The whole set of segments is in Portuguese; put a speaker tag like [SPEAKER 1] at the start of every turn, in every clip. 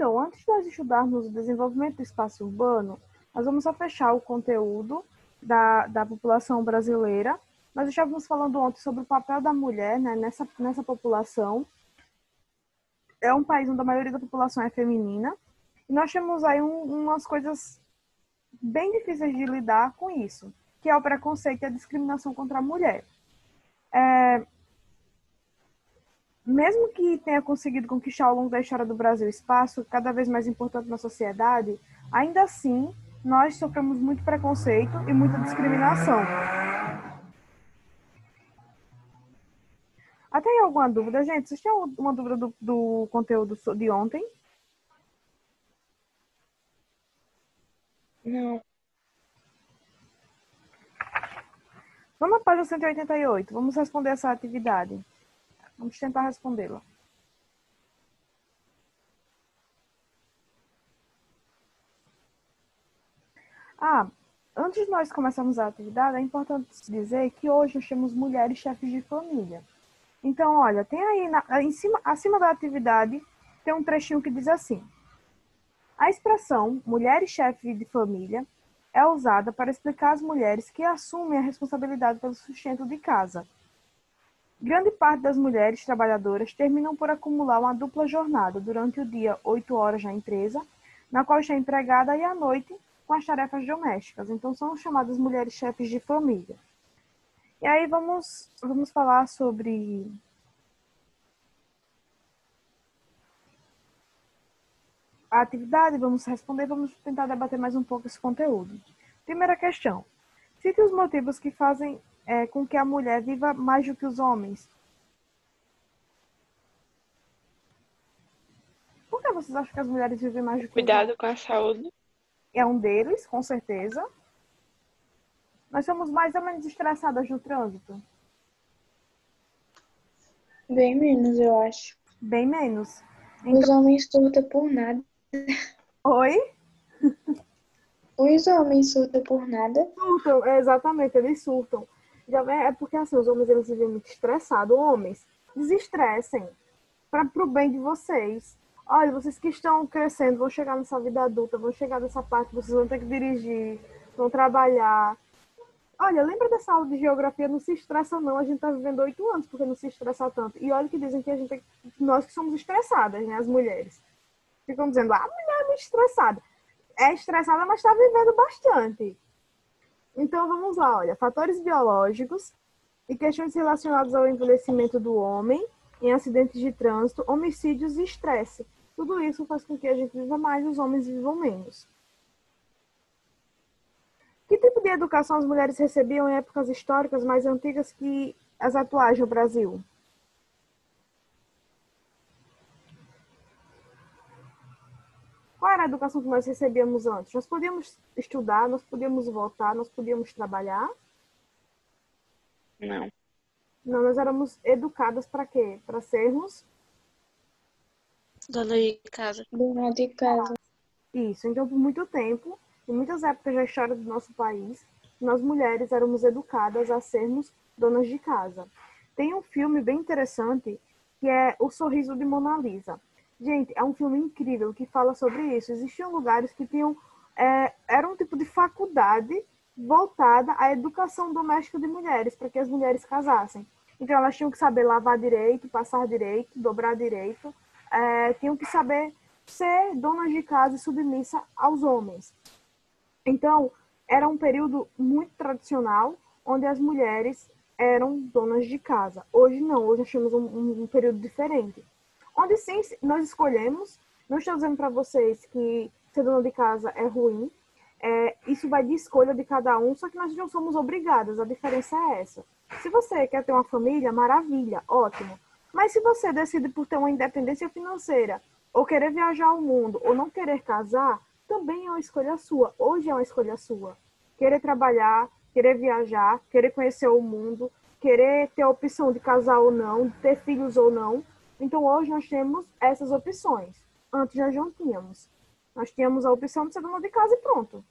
[SPEAKER 1] Então, antes de nós estudarmos o desenvolvimento do espaço urbano, nós vamos fechar o conteúdo da, da população brasileira. Nós estávamos falando ontem sobre o papel da mulher né, nessa, nessa população. É um país onde a maioria da população é feminina. E nós temos aí um, umas coisas bem difíceis de lidar com isso, que é o preconceito e a discriminação contra a mulher. É, mesmo que tenha conseguido conquistar ao longo da história do Brasil espaço cada vez mais importante na sociedade, ainda assim nós sofremos muito preconceito e muita discriminação. Até aí alguma dúvida, gente? Vocês têm uma dúvida do, do conteúdo de ontem?
[SPEAKER 2] Não.
[SPEAKER 1] Vamos à página 188. Vamos responder essa atividade. Vamos tentar respondê-la. Ah, antes de nós começarmos a atividade, é importante dizer que hoje nós temos mulheres chefes de família. Então, olha, tem aí na, em cima, acima da atividade tem um trechinho que diz assim: A expressão mulheres chefes de família é usada para explicar as mulheres que assumem a responsabilidade pelo sustento de casa. Grande parte das mulheres trabalhadoras terminam por acumular uma dupla jornada durante o dia, 8 horas na empresa, na qual está empregada, e à noite, com as tarefas domésticas. Então, são chamadas mulheres chefes de família. E aí vamos, vamos falar sobre a atividade, vamos responder, vamos tentar debater mais um pouco esse conteúdo. Primeira questão. Cite os motivos que fazem é, com que a mulher viva mais do que os homens. Por que vocês acham que as mulheres vivem mais do que
[SPEAKER 2] Cuidado
[SPEAKER 1] os homens?
[SPEAKER 2] com a saúde
[SPEAKER 1] é um deles, com certeza. Nós somos mais ou menos estressadas no trânsito.
[SPEAKER 3] Bem menos, eu acho.
[SPEAKER 1] Bem menos.
[SPEAKER 3] Os homens surtam por nada.
[SPEAKER 1] Oi?
[SPEAKER 3] Os homens surtam por nada.
[SPEAKER 1] Surtam, é, exatamente, eles surtam. Já é porque assim, os homens eles vivem muito estressados. Homens, desestressem para pro bem de vocês. Olha, vocês que estão crescendo, vão chegar nessa vida adulta, vão chegar nessa parte, vocês vão ter que dirigir, vão trabalhar. Olha, lembra dessa aula de geografia? Não se estressa, não. A gente tá vivendo oito anos porque não se estressa tanto. E olha que dizem que a gente, nós que somos estressadas, né? As mulheres. Ficam dizendo, ah, a mulher é muito estressada. É estressada, mas está vivendo bastante. Então vamos lá, olha. Fatores biológicos e questões relacionadas ao envelhecimento do homem em acidentes de trânsito, homicídios e estresse. Tudo isso faz com que a gente viva mais e os homens vivam menos. Que tipo de educação as mulheres recebiam em épocas históricas mais antigas que as atuais no Brasil? Qual era a educação que nós recebíamos antes? Nós podíamos estudar, nós podíamos votar, nós podíamos trabalhar?
[SPEAKER 2] Não.
[SPEAKER 1] Não, nós éramos educadas para quê? Para sermos
[SPEAKER 2] Dona de casa.
[SPEAKER 3] Dona de casa.
[SPEAKER 1] Isso, então por muito tempo, em muitas épocas da história do nosso país, nós mulheres éramos educadas a sermos donas de casa. Tem um filme bem interessante que é O Sorriso de Mona Lisa. Gente, é um filme incrível que fala sobre isso. Existiam lugares que tinham. É, era um tipo de faculdade voltada à educação doméstica de mulheres, para que as mulheres casassem. Então elas tinham que saber lavar direito, passar direito, dobrar direito, é, tinham que saber ser donas de casa e submissa aos homens. Então, era um período muito tradicional, onde as mulheres eram donas de casa. Hoje não, hoje nós temos um, um, um período diferente. Onde sim, nós escolhemos, não estou dizendo para vocês que ser dona de casa é ruim, é, isso vai de escolha de cada um, só que nós não somos obrigadas, a diferença é essa. Se você quer ter uma família, maravilha, ótimo. Mas se você decide por ter uma independência financeira, ou querer viajar ao mundo, ou não querer casar, também é uma escolha sua. Hoje é uma escolha sua. Querer trabalhar, querer viajar, querer conhecer o mundo, querer ter a opção de casar ou não, ter filhos ou não. Então hoje nós temos essas opções. Antes nós não tínhamos. Nós tínhamos a opção de ser dona de casa e pronto.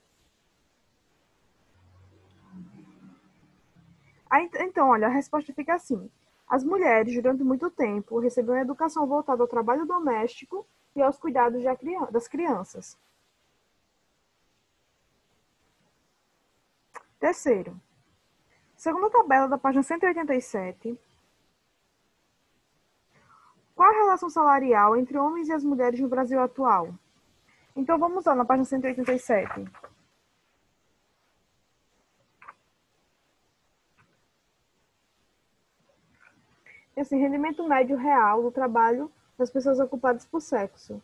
[SPEAKER 1] Aí, então, olha, a resposta fica assim. As mulheres, durante muito tempo, recebiam educação voltada ao trabalho doméstico e aos cuidados das crianças. Terceiro, segundo a tabela da página 187, qual a relação salarial entre homens e as mulheres no Brasil atual? Então vamos lá na página 187. Assim, rendimento médio real do trabalho das pessoas ocupadas por sexo.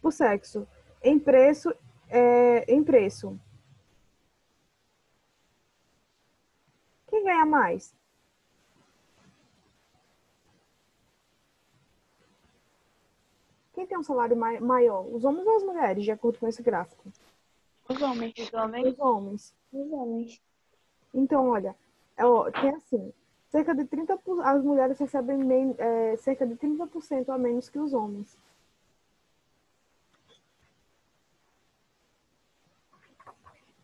[SPEAKER 1] Por sexo. Em preço, é, em preço. Quem ganha mais? Quem tem um salário maior? Os homens ou as mulheres, de acordo com esse gráfico?
[SPEAKER 3] Os homens.
[SPEAKER 1] Os homens. Os homens.
[SPEAKER 3] Os homens.
[SPEAKER 1] Então, olha, é, ó, tem assim, cerca de 30%, as mulheres recebem é, cerca de 30% a menos que os homens.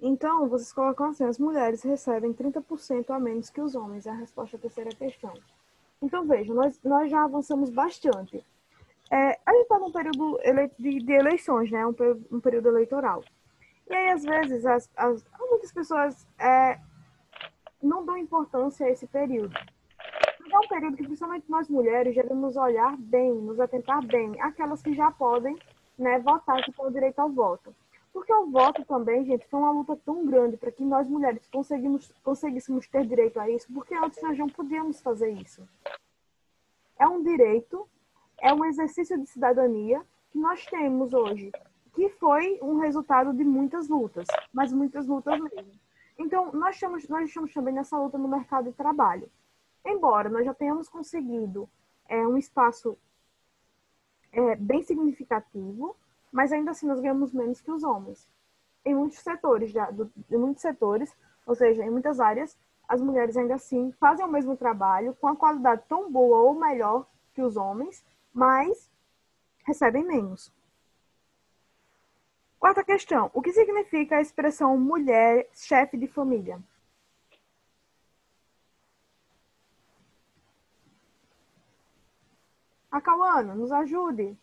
[SPEAKER 1] Então, vocês colocam assim, as mulheres recebem 30% a menos que os homens, é a resposta à terceira questão. Então, vejam, nós, nós já avançamos bastante. É, a gente está num período de, de, eleições, né? Um, um, período eleitoral. E aí, às vezes, as, as, muitas pessoas é, não dão importância a esse período. Mas é um período que, principalmente nós mulheres, devemos olhar bem, nos atentar bem, aquelas que já podem né, votar, que têm o direito ao voto. Porque o voto também, gente, foi uma luta tão grande para que nós mulheres conseguimos, conseguíssemos ter direito a isso, porque antes nós não podíamos fazer isso. É um direito, é um exercício de cidadania que nós temos hoje, que foi um resultado de muitas lutas, mas muitas lutas mesmo. Então, nós estamos, nós estamos também nessa luta no mercado de trabalho. Embora nós já tenhamos conseguido é, um espaço é, bem significativo, mas ainda assim nós ganhamos menos que os homens. Em muitos setores, já, do, em muitos setores, ou seja, em muitas áreas, as mulheres ainda assim fazem o mesmo trabalho com a qualidade tão boa ou melhor que os homens, mas recebem menos. Quarta questão. O que significa a expressão mulher chefe de família? A Cauana, nos ajude,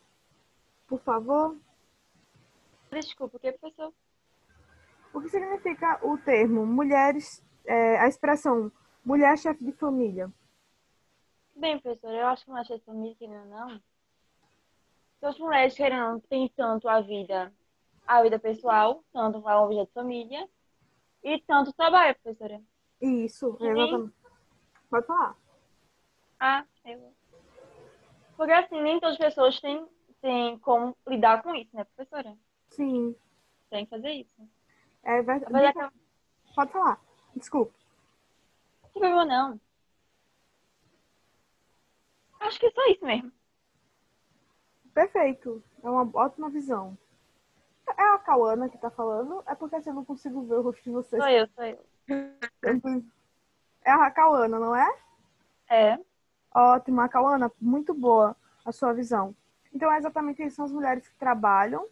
[SPEAKER 1] por favor.
[SPEAKER 3] Desculpa, o que, professor?
[SPEAKER 1] O que significa o termo mulheres, é, a expressão mulher chefe de família?
[SPEAKER 3] Bem, professor, eu acho que chefe de família, querendo não, se as mulheres querendo não têm tanto a vida, a vida pessoal, tanto a vida de família, e tanto trabalho, professora.
[SPEAKER 1] Isso, exatamente. Pode falar.
[SPEAKER 3] Ah, eu. Porque assim, nem todas as pessoas têm, têm como lidar com isso, né, professora?
[SPEAKER 1] Sim.
[SPEAKER 3] Tem que fazer isso.
[SPEAKER 1] É verdade. Pode falar. Desculpa.
[SPEAKER 3] Não tem problema, não. Acho que é só isso mesmo.
[SPEAKER 1] Perfeito. É uma ótima visão. É a Cauana que tá falando? É porque assim, eu não consigo ver o rosto de vocês.
[SPEAKER 3] Sou eu, sou eu.
[SPEAKER 1] É a Cauana, não é?
[SPEAKER 3] É.
[SPEAKER 1] Ótimo, a Cauana, muito boa a sua visão. Então, é exatamente isso. São as mulheres que trabalham,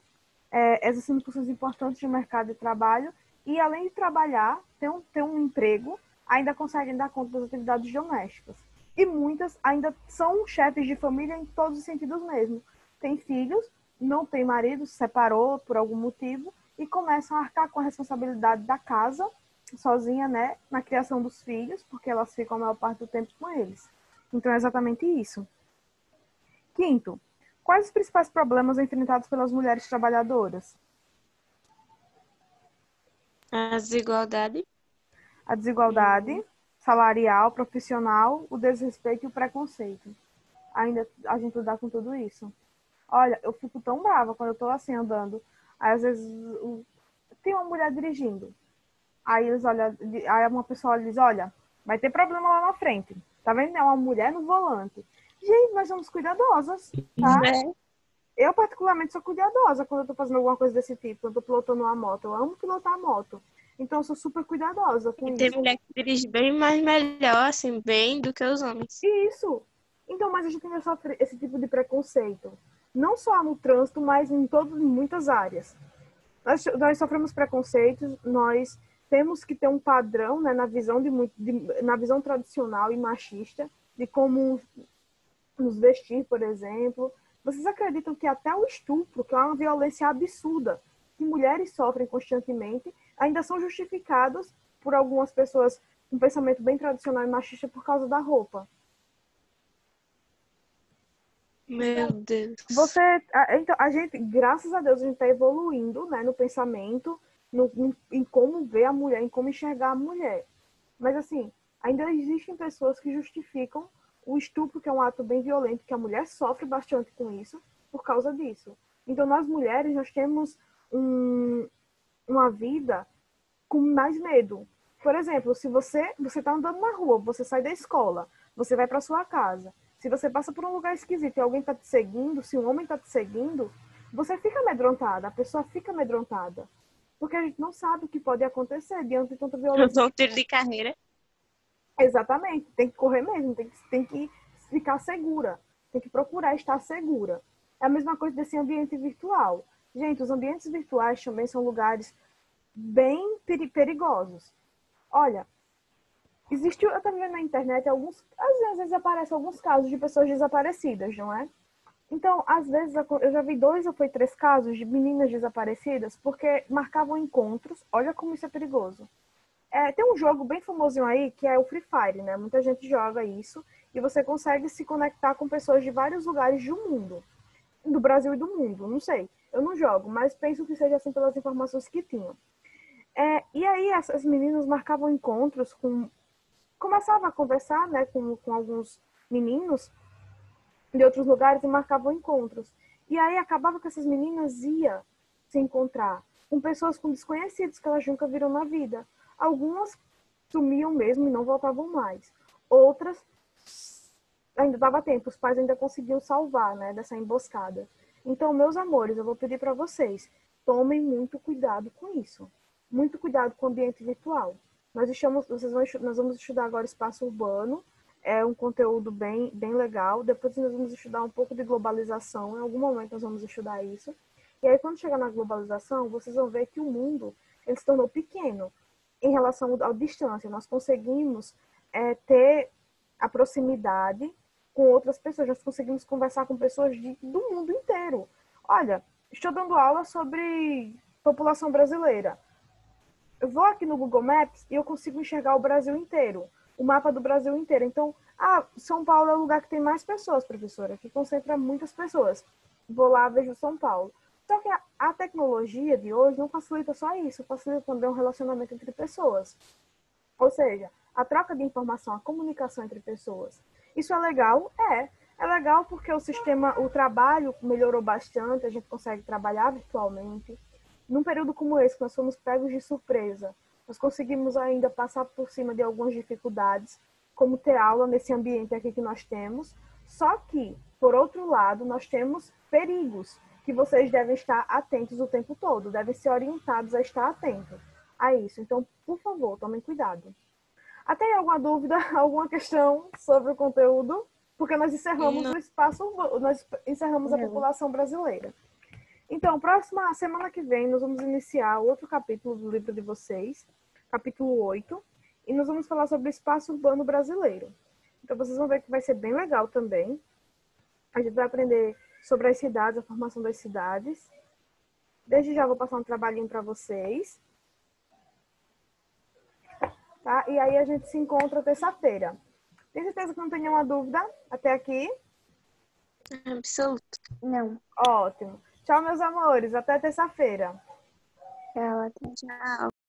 [SPEAKER 1] é, exercendo funções importantes no mercado de trabalho e, além de trabalhar, ter um, ter um emprego, ainda conseguem dar conta das atividades domésticas. E muitas ainda são chefes de família em todos os sentidos mesmo. Tem filhos, não tem marido, se separou por algum motivo e começam a arcar com a responsabilidade da casa, sozinha, né, na criação dos filhos, porque elas ficam a maior parte do tempo com eles. Então é exatamente isso. Quinto, quais os principais problemas enfrentados pelas mulheres trabalhadoras?
[SPEAKER 3] A desigualdade.
[SPEAKER 1] A desigualdade salarial, profissional, o desrespeito e o preconceito. Ainda a gente lidar com tudo isso. Olha, eu fico tão brava quando eu tô assim andando. Aí às vezes tem uma mulher dirigindo. Aí eles olham, aí uma pessoa diz, olha, vai ter problema lá na frente. Tá vendo? É uma mulher no volante. Gente, nós somos cuidadosas, tá? É. Eu, particularmente, sou cuidadosa quando eu tô fazendo alguma coisa desse tipo. Quando eu tô pilotando uma moto. Eu amo pilotar a moto. Então, eu sou super cuidadosa com e
[SPEAKER 3] tem mulher que dirige bem mais melhor, assim, bem do que os homens.
[SPEAKER 1] Isso. Então, mas a gente ainda sofre esse tipo de preconceito não só no trânsito, mas em, todo, em muitas áreas. Nós, nós sofremos preconceitos, nós temos que ter um padrão né, na, visão de, de, na visão tradicional e machista de como nos vestir, por exemplo, Vocês acreditam que até o estupro, que é uma violência absurda, que mulheres sofrem constantemente, ainda são justificados por algumas pessoas um pensamento bem tradicional e machista por causa da roupa?
[SPEAKER 2] Meu Deus.
[SPEAKER 1] Você, a, então, a gente, graças a Deus, a gente está evoluindo, né, no pensamento, no, no, em como ver a mulher, em como enxergar a mulher. Mas assim, ainda existem pessoas que justificam o estupro, que é um ato bem violento, que a mulher sofre bastante com isso, por causa disso. Então, nós mulheres, nós temos um, uma vida com mais medo. Por exemplo, se você você está andando na rua, você sai da escola, você vai para sua casa, se você passa por um lugar esquisito e alguém está te seguindo, se um homem está te seguindo, você fica amedrontada, a pessoa fica amedrontada. Porque a gente não sabe o que pode acontecer diante de tanta violência.
[SPEAKER 2] Eu um tiro de carreira.
[SPEAKER 1] Exatamente, tem que correr mesmo, tem que, tem que ficar segura, tem que procurar estar segura. É a mesma coisa desse ambiente virtual. Gente, os ambientes virtuais também são lugares bem perigosos. Olha, Existiu, eu também na internet alguns, às vezes aparecem alguns casos de pessoas desaparecidas, não é? Então, às vezes eu já vi dois ou foi três casos de meninas desaparecidas porque marcavam encontros. Olha como isso é perigoso. É, tem um jogo bem famosinho aí que é o Free Fire, né? Muita gente joga isso e você consegue se conectar com pessoas de vários lugares do mundo, do Brasil e do mundo. Não sei, eu não jogo, mas penso que seja assim pelas informações que tinham. É, e aí essas meninas marcavam encontros com começava a conversar né, com, com alguns meninos de outros lugares e marcavam encontros. E aí acabava que essas meninas iam se encontrar com pessoas com desconhecidos que elas nunca viram na vida. Algumas sumiam mesmo e não voltavam mais. Outras ainda dava tempo, os pais ainda conseguiam salvar, né, dessa emboscada. Então, meus amores, eu vou pedir para vocês, tomem muito cuidado com isso. Muito cuidado com o ambiente virtual. Nós, estamos, vocês vão, nós vamos estudar agora espaço urbano, é um conteúdo bem, bem legal. Depois nós vamos estudar um pouco de globalização, em algum momento nós vamos estudar isso. E aí, quando chegar na globalização, vocês vão ver que o mundo ele se tornou pequeno em relação à distância. Nós conseguimos é, ter a proximidade com outras pessoas, nós conseguimos conversar com pessoas de, do mundo inteiro. Olha, estou dando aula sobre população brasileira eu vou aqui no Google Maps e eu consigo enxergar o Brasil inteiro, o mapa do Brasil inteiro. Então, ah, São Paulo é o lugar que tem mais pessoas, professora, que concentra muitas pessoas. Vou lá, vejo São Paulo. Só que a, a tecnologia de hoje não facilita só isso, facilita também o relacionamento entre pessoas. Ou seja, a troca de informação, a comunicação entre pessoas. Isso é legal? É. É legal porque o sistema, o trabalho melhorou bastante, a gente consegue trabalhar virtualmente num período como esse, que nós fomos pegos de surpresa, nós conseguimos ainda passar por cima de algumas dificuldades, como ter aula nesse ambiente aqui que nós temos. Só que, por outro lado, nós temos perigos que vocês devem estar atentos o tempo todo, devem ser orientados a estar atentos a isso. Então, por favor, tomem cuidado. Até alguma dúvida, alguma questão sobre o conteúdo? Porque nós encerramos Não. o espaço, nós encerramos a população brasileira. Então, próxima semana que vem, nós vamos iniciar outro capítulo do livro de vocês, capítulo 8, e nós vamos falar sobre o espaço urbano brasileiro. Então, vocês vão ver que vai ser bem legal também. A gente vai aprender sobre as cidades, a formação das cidades. Desde já vou passar um trabalhinho para vocês. Tá? E aí a gente se encontra terça-feira. Tem certeza que não tem nenhuma dúvida até aqui?
[SPEAKER 2] Absoluto. Não.
[SPEAKER 1] Ótimo. Tchau, meus amores. Até terça-feira.
[SPEAKER 2] Tchau, até tchau.